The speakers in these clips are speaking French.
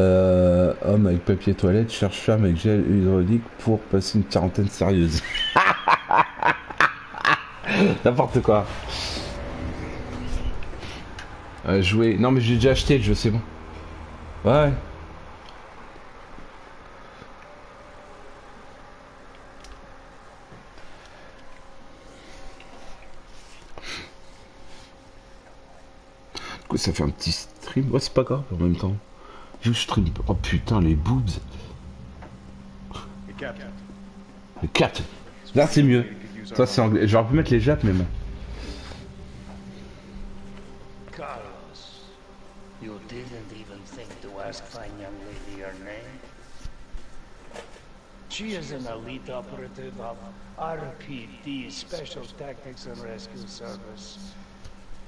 Euh, homme avec papier toilette cherche femme avec gel hydraulique pour passer une quarantaine sérieuse. N'importe quoi. Euh, jouer. Non mais j'ai déjà acheté le jeu, c'est bon. Ouais. Du coup, ça fait un petit stream. Ouais, c'est pas grave en même temps. Je stream. Oh putain, les boobs. Le 4. Là, c'est mieux. Ça, c'est anglais. J'aurais pu mettre les japs, mais bon. Carlos, you didn't even think to ask fine young lady her name? She is an elite operative of RPD, Special Tactics and Rescue Service.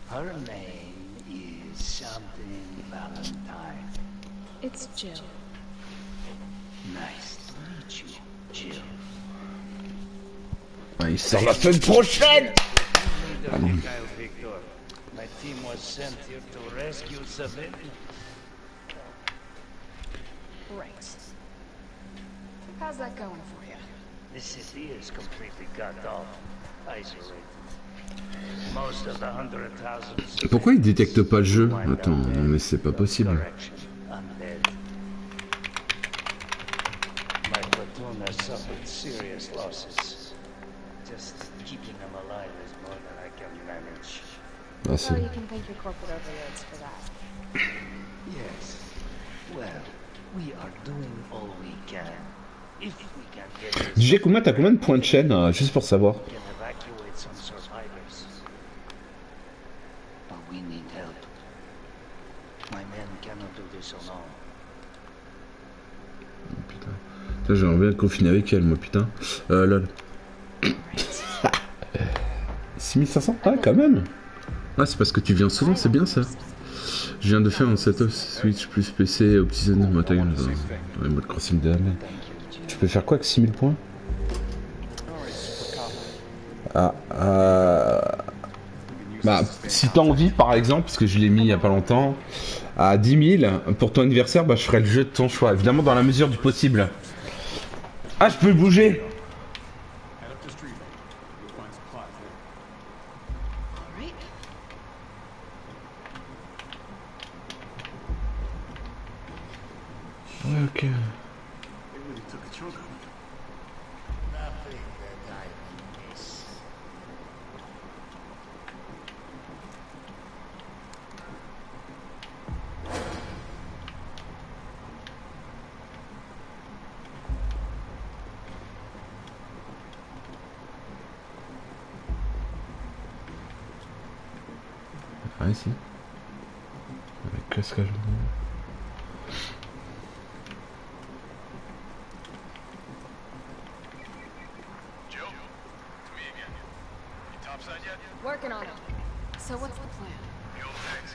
Her name is something Valentine. It's Jill. Nice to meet you, Jill. Ouais, il sort la semaine prochaine Leader Mikhail Victor. My team was sent here to rescue civilians. Right. How's that going for you? The city is completely cut off, isolated. Most of the hundred thousands Pourquoi il détecte pas le jeu? Attends, non mais c'est pas possible. Platoon has suffered serious losses. Just keeping them alive is more than I can manage. Well, bon. you can thank your corporate overlords for that. Yes. Well, we are doing all we can. If we can get this, DJ Kuma, t'as combien de points de chaîne euh, Juste pour savoir? we can evacuate some survivors. But we need help. My men cannot do this alone. Putain, Putain, j'aimerais bien être confiné avec elle, moi, putain. Euh, lol. 6500 Ah, quand même Ah, c'est parce que tu viens souvent, c'est bien ça. Je viens de faire un setup Switch plus PC dans les modes crossing de la merde. Tu peux faire quoi avec 6000 points? Ah, euh... Bah, si t'as envie, par exemple, parce que je l'ai mis il y a pas longtemps, à 10 000, pour ton anniversaire, bah, je ferai le jeu de ton choix. Évidemment, dans la mesure du possible. Ah, je peux bouger Head up the street. You'll find supplies there. All right. Ouais, ok. They really took a chunk of it. Nothing that I can miss. Ah, ici. Avec casque à genoux. Jill, it's me again. You topside yet? Working on it. So what's the plan? The old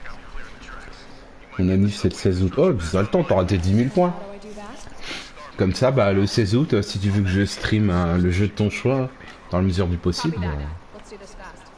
got me clearing the tracks. Mon anniv c'est le 16 août. Oh, tu as le temps, t'auras tes 10 000 points. Comme ça, bah, le 16 août, euh, si tu veux que je stream euh, le jeu de ton choix, dans la mesure du possible that. euh, Let's do this fast.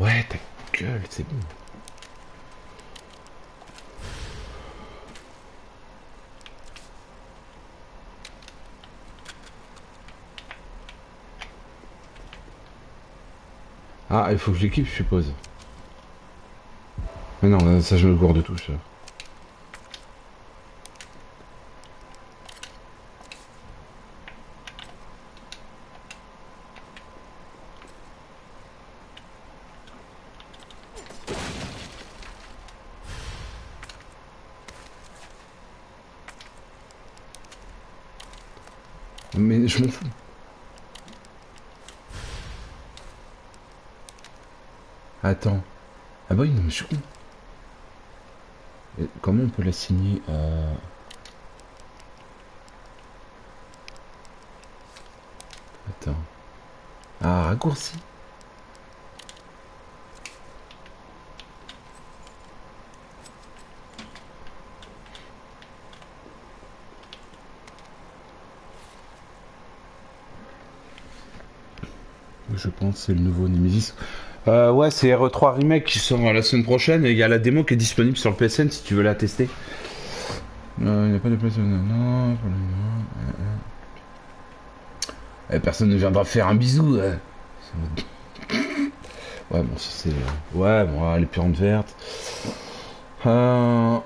Ouais, ta gueule, c'est bon. Ah, il faut que je je suppose. Mais non, ça je me gourde de tout, ça. Mais je m'en fous. Attends. Ah bah non je suis con. Comment on peut la signer euh... Attends. Ah, raccourci. Je pense que c'est le nouveau Nemesis. Euh, ouais, c'est RE3 Remake qui sort la semaine prochaine et il y a la démo qui est disponible sur le PSN si tu veux la tester. Euh, Il n'y a pas de place. Non, euh, euh. Eh, personne ne viendra faire un bisou. euh. Ouais, bon, ça c'est. Ouais, bon, les plantes vertes. Euh,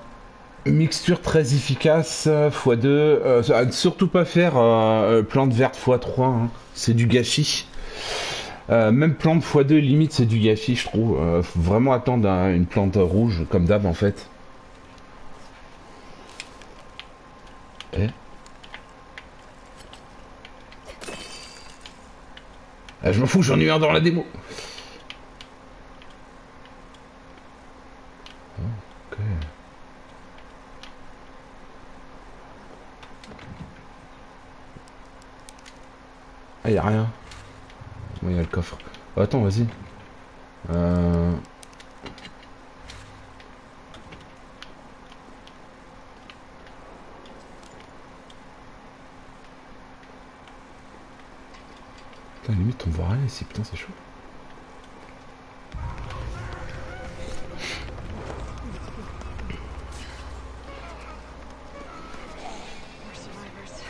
mixture très efficace, x2. Euh, à ne surtout pas faire euh, euh, plante verte x3. hein. C'est du gâchis. Euh, même plante x2, limite, c'est du gâchis, je trouve. Euh, faut vraiment attendre un- une plante rouge, comme d'hab, en fait. Eh Ah, je m'en fous, j'en ai eu un dans la démo. Ah, y a rien. Moi, y a le coffre. Oh, attends, vas-y. Euh... Putain, limite, on voit rien ici. Putain, c'est chaud. More survivors.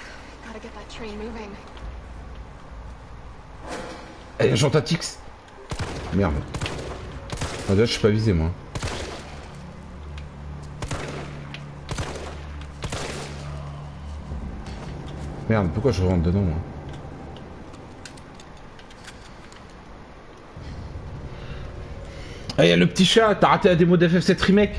Gotta get that train moving. Eh, j'entends Tix Merde. Ah, déjà, je suis pas visé, moi. Merde, pourquoi je rentre dedans, moi Ah, y'a le petit chat, t'as raté la démo d'FF7 Remake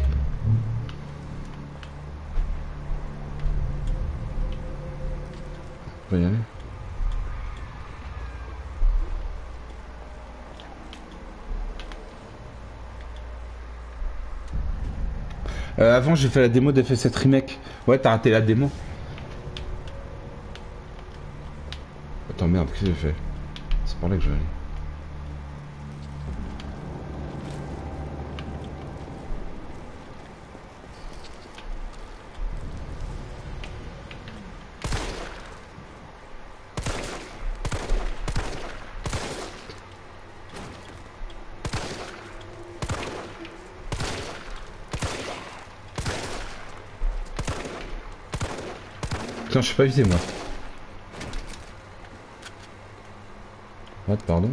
Euh, avant, j'ai fait la démo d'FF7 Remake. Ouais, t'as raté la démo. Attends, merde, qu'est-ce que j'ai fait? C'est par là que je vais aller. Je suis pas visé, moi. What, pardon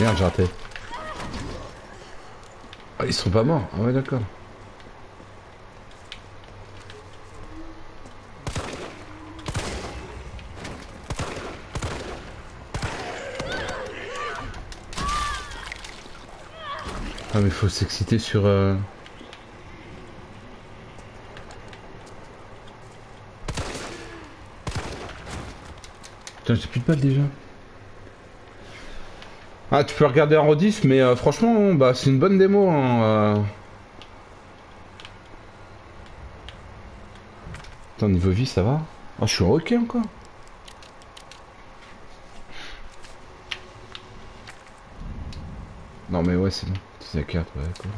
Merde, j'ai raté. Ah, ils sont pas morts. Ah ouais, d'accord. Mais faut s'exciter sur... euh, Putain, j'ai plus de balles déjà. Ah, tu peux regarder en rediff, mais euh, franchement, bah, c'est une bonne démo. Hein, euh. Niveau vie, ça va Ah, je suis en hockey Non, mais ouais, c'est bon. C'est la carte, ouais, cool.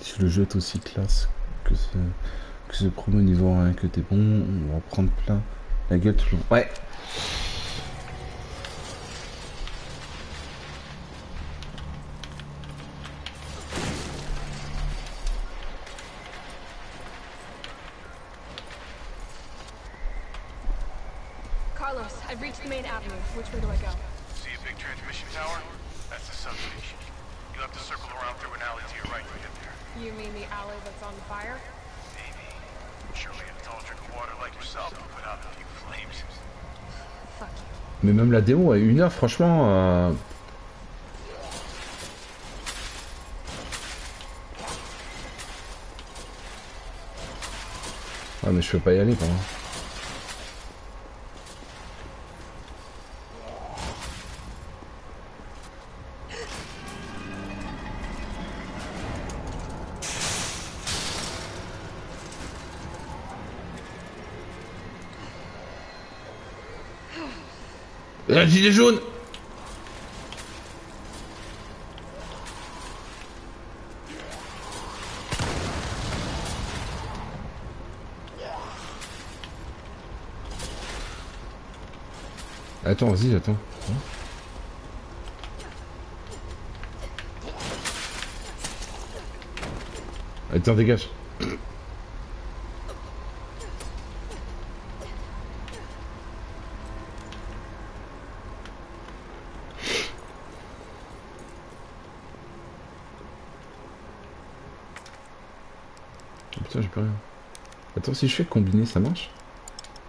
Si le jeu est aussi classe que ce, que ce promo niveau 1, que t'es bon, on va en prendre plein la gueule tout le long. Ouais. Carlos, I've reached the main avenue. Which way do I go? See a big transmission tower? That's the substation. You'll have to circle around through an alley to your right to get there. You mean the alley that's on fire? Mais même la démo à une heure, franchement. euh, Ah mais je peux pas y aller, pardon. Un gilet jaune Attends, vas-y, attends. Attends, dégage. Oh, Putain, j'ai plus rien. Attends, si je fais combiner, ça marche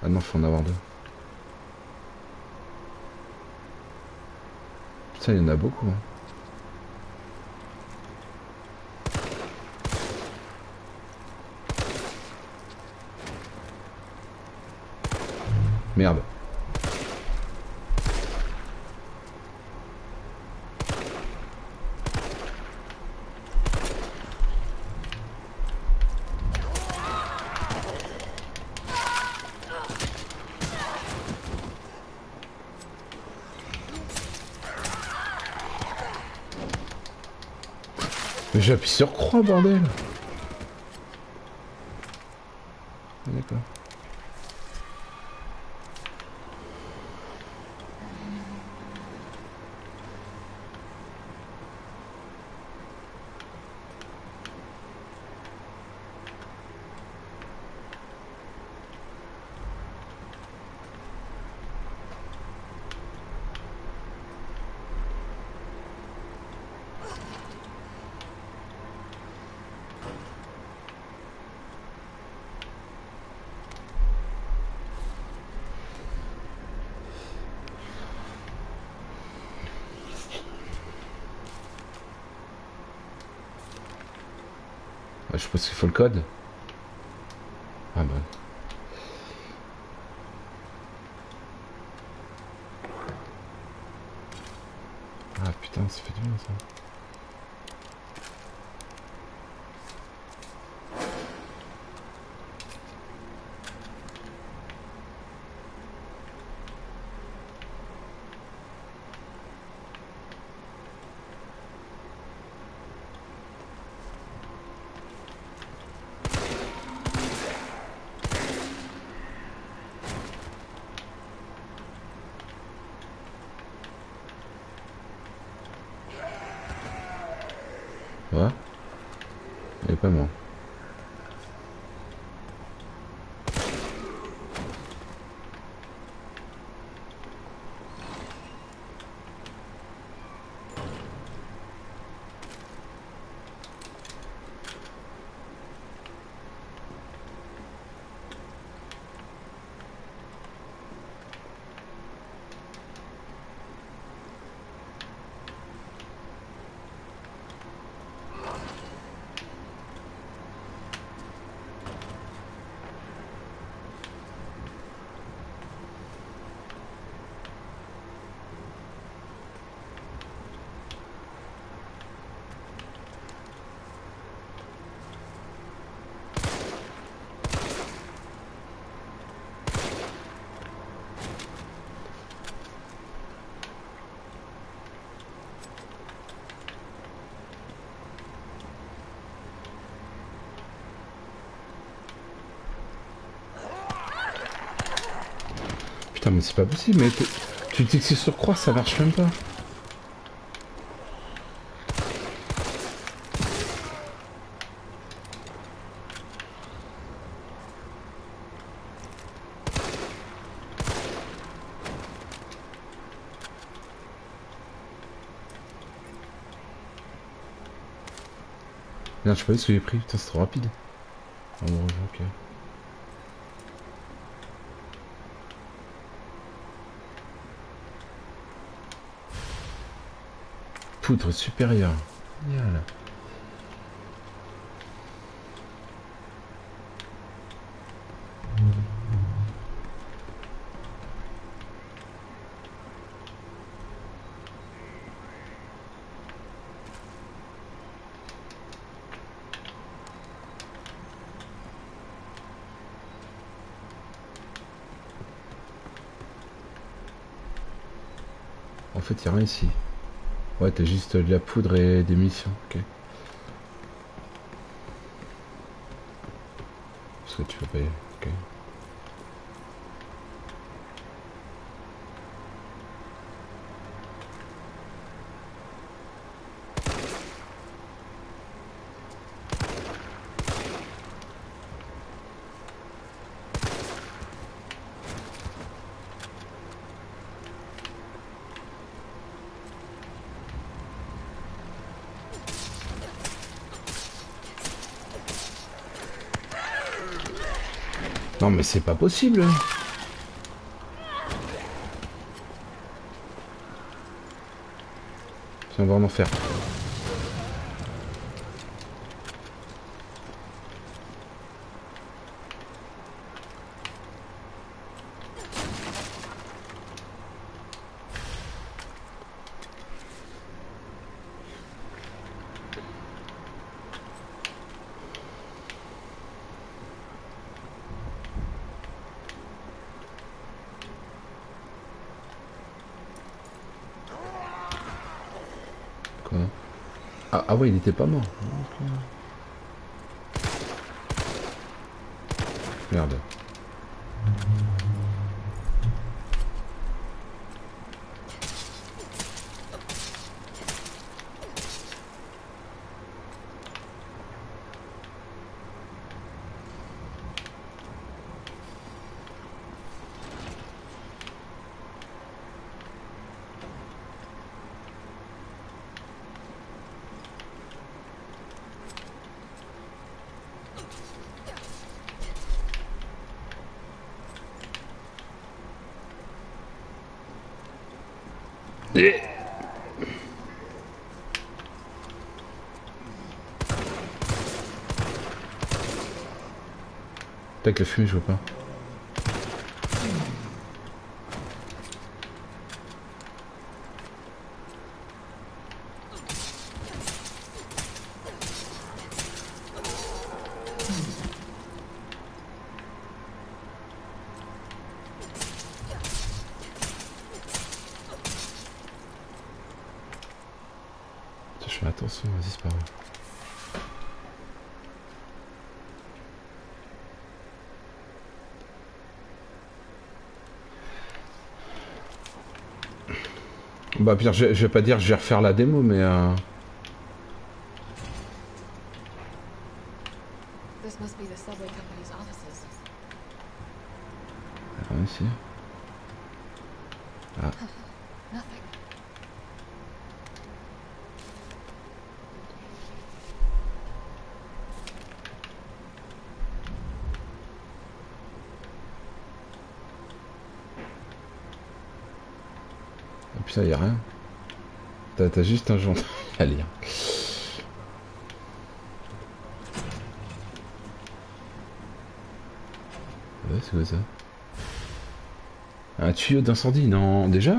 Ah non, faut en avoir deux. Putain, il y en a beaucoup. hein. Merde. J'appuie sur croix, bordel Ah, D'accord. Je pense qu'il faut le code. Ah bah. Ah putain, ça fait du bien ça. Ouais. Et Putain, mais c'est pas possible, mais tu dis que c'est sur croix, ça marche même pas. Merde, je sais pas ce que j'ai pris, putain, c'est trop rapide. Ok. Poudre supérieure. En fait, il a rien ici. Ouais, t'as juste de la poudre et des munitions. Ok. Parce que tu peux pas y aller. Ok. Mais c'est pas possible. Tiens, on va en enfer. Quoi ah, ouais, il était pas mort. Merde. Avec le fumée, je vois pas. Attention, pas grave. Bah pire, je, je vais pas dire je vais refaire la démo, mais euh, This must be the subway company's offices. rien ici. Nothing. Ça, y a rien. T'as t'as juste un journal à lire. Ouais, c'est quoi ça? Un tuyau d'incendie, non? Déjà?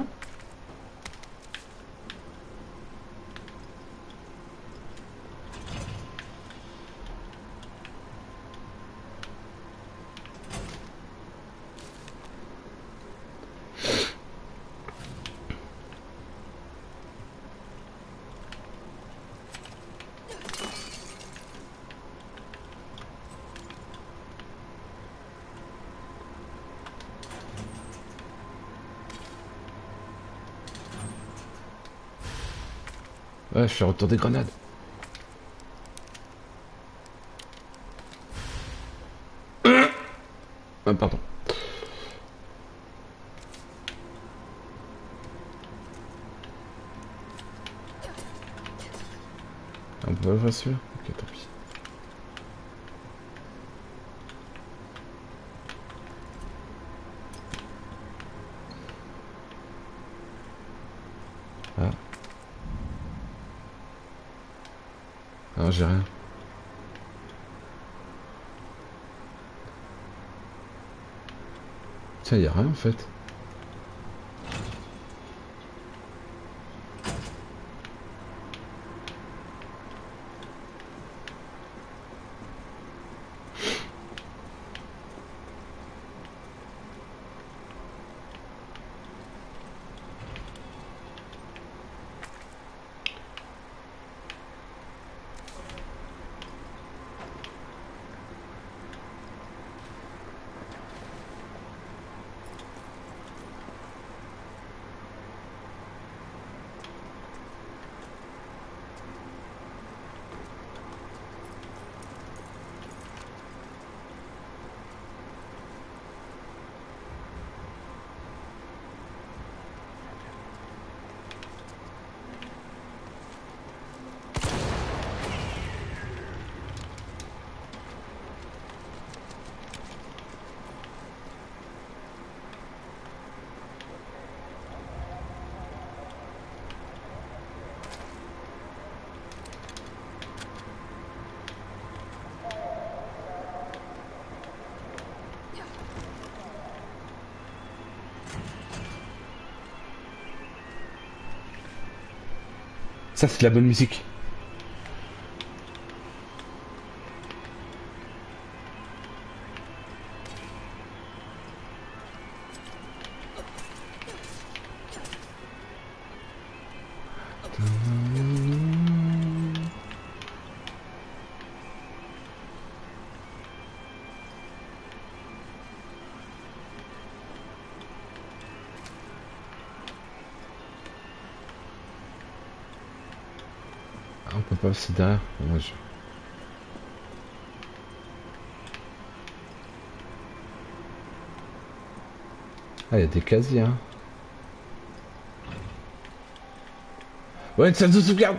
Ouais, je fais retour des grenades. Ah, pardon. On peut pas le voir celui-là Ok, tant pis. J'ai rien. Tiens, y a rien en fait. C'est de la bonne musique. Peut pas passer derrière. Moi, je- Ah, il y a des casiers, hein. Ouais, une salle de sauvegarde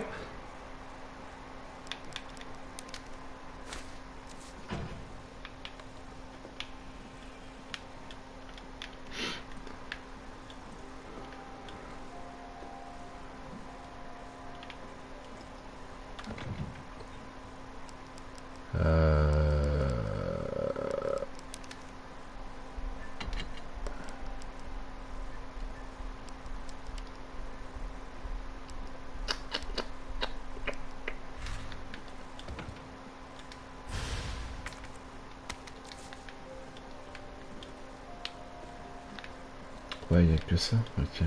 Il n'y a que ça. Ok.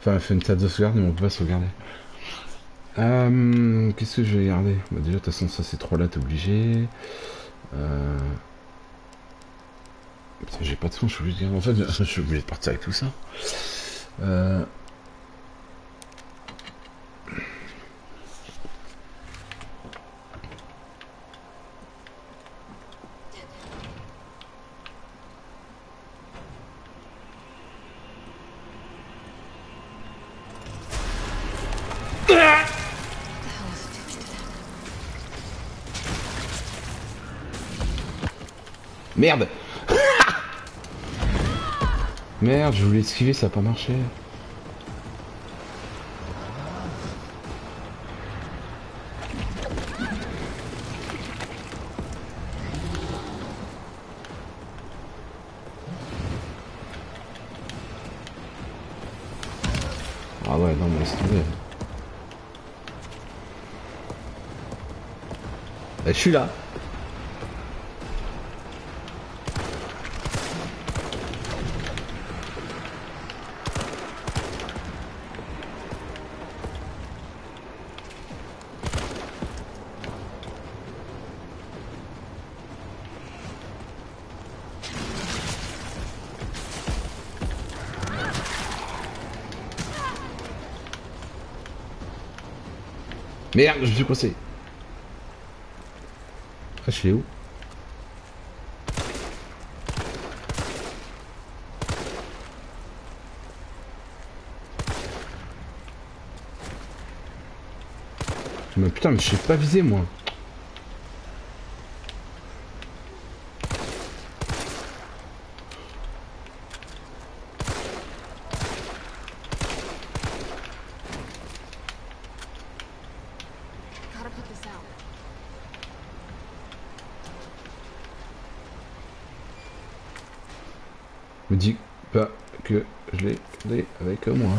Enfin, fait une salle de sauvegarde, mais on peut pas sauvegarder. Euh, Qu'est-ce que je vais garder bah, Déjà, de toute façon, ça c'est trop là, t'es obligé. Euh... J'ai pas de son, je suis obligé de. En fait, je suis obligé de partir avec tout ça. Euh... Merde Merde, je voulais esquiver, ça a pas marché. Ah ouais, non, mais laisse tomber. Eh, je suis là. Merde, je suis coincé. Ah, je suis où Mais putain, mais je sais pas viser moi. Gotta put this out. Me dis pas que je l'ai l'ai avec moi.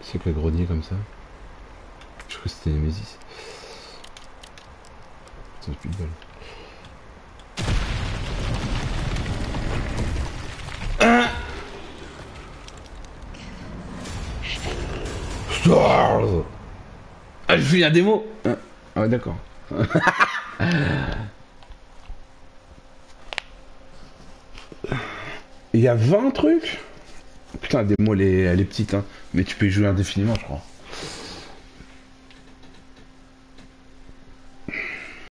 C'est que le grenier comme ça. Je crois que c'était Nemesis. J'ai plus de balles. Stars Ah, j'ai fait la démo Ah, ah d'accord. Il y a 20 trucs? Putain, la démo, elle est, elle est petite, hein. Mais tu peux y jouer indéfiniment, je crois.